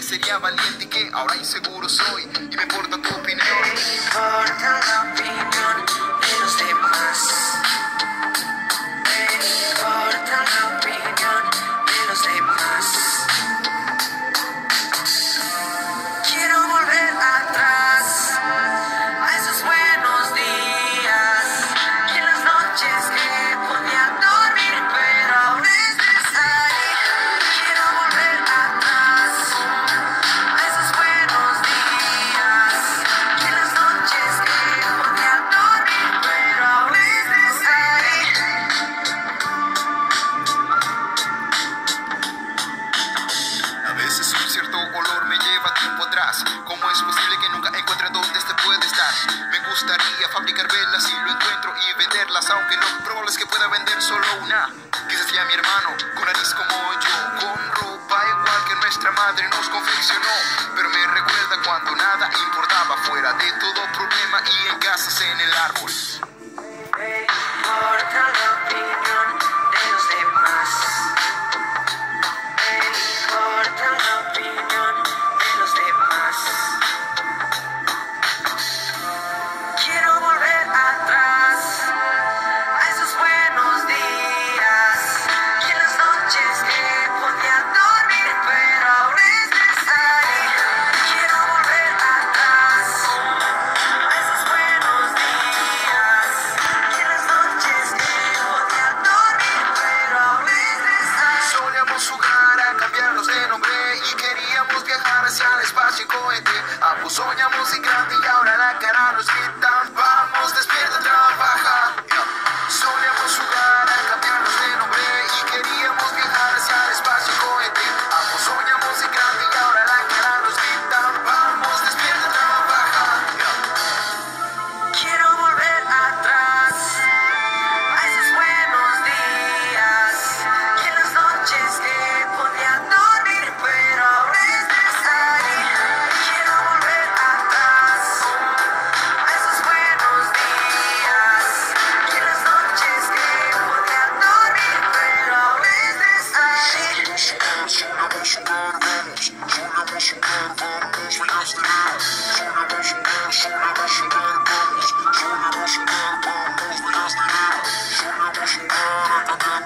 sería valiente y que ahora inseguro soy. gustaría fabricar velas y lo encuentro y venderlas, aunque no probable que pueda vender solo una. Quizás ya mi hermano, con nariz como yo, con ropa igual que nuestra madre nos confeccionó, pero me recuerda cuando nada importaba, fuera de todo problema y en casa en el árbol.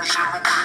杀了他。